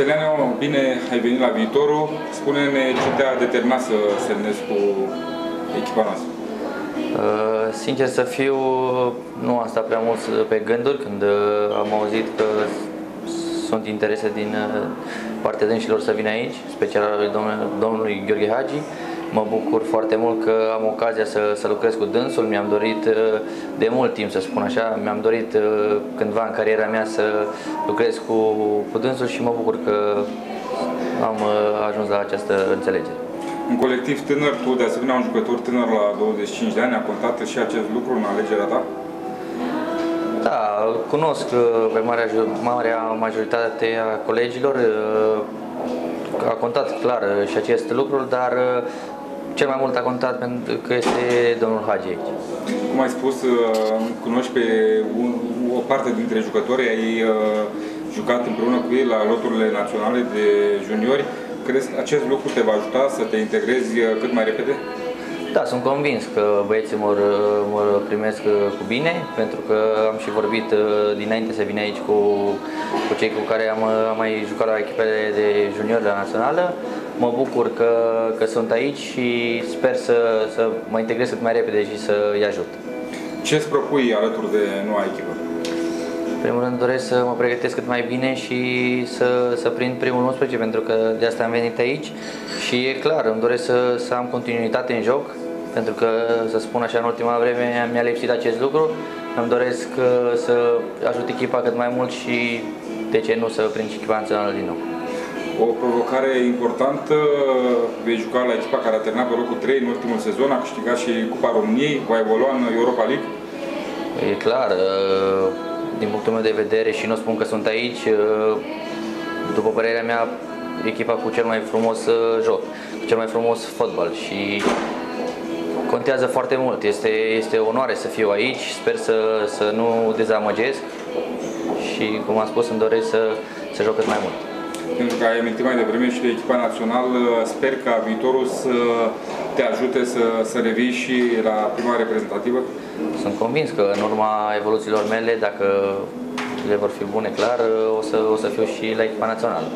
Steliano, bine ai venit la viitorul. Spune-ne ce te-a determinat să semnezi cu echipa noastră. Uh, Sincer să fiu, nu am stat prea mult pe gânduri când uh, am auzit că sunt interese din uh, partea dânșilor să vină aici, special al domnului, domnului Gheorghe Hagi. Mă bucur foarte mult că am ocazia să, să lucrez cu dânsul. Mi-am dorit uh, de mult timp, să spun așa, mi-am dorit uh, cândva în cariera mea să lucrez cu, cu dânsul și mă bucur că am uh, ajuns la această înțelegere. Un colectiv tânăr, tu de asemenea un jucător tânăr la 25 de ani, a contat și acest lucru în alegerea ta? Da, cunosc uh, pe marea, marea majoritate a colegilor, uh, a contat clar uh, și acest lucru, dar cel mai mult a contat pentru că este domnul Hagi aici. Cum ai spus, cunoști pe un, o parte dintre jucători, ai jucat împreună cu ei la loturile naționale de juniori. Crezi că acest lucru te va ajuta să te integrezi cât mai repede? Da, sunt convins că băieții mă, mă primesc cu bine, pentru că am și vorbit uh, dinainte să vin aici cu, cu cei cu care am, am mai jucat la echipele de juniori la națională. Mă bucur că, că sunt aici și sper să, să mă integrez cât mai repede și să-i ajut. Ce îți propui alături de noua echipă? În primul rând doresc să mă pregătesc cât mai bine și să, să prind primul 11 pentru că de asta am venit aici și e clar, îmi doresc să, să am continuitate în joc pentru că, să spun așa, în ultima vreme mi-a lipsit acest lucru. Îmi doresc uh, să ajut echipa cât mai mult și, de ce nu, să prind și echipa națională din nou. O provocare importantă, vei juca la echipa care a terminat pe locul 3 în ultimul sezon, a câștigat și Cupa României, va evolua în Europa League? E clar, uh, din punctul meu de vedere și nu spun că sunt aici, uh, după părerea mea, echipa cu cel mai frumos joc, cu cel mai frumos fotbal și contează foarte mult. Este, este onoare să fiu aici, sper să, să nu dezamăgesc și, cum am spus, îmi doresc să, să joc cât mai mult. Pentru că ai amintit mai devreme și de echipa națională, sper ca viitorul să te ajute să, să revii și la prima reprezentativă? Sunt convins că în urma evoluțiilor mele, dacă le vor fi bune, clar, o să, o să fiu și la echipa națională.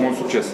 Mult succes!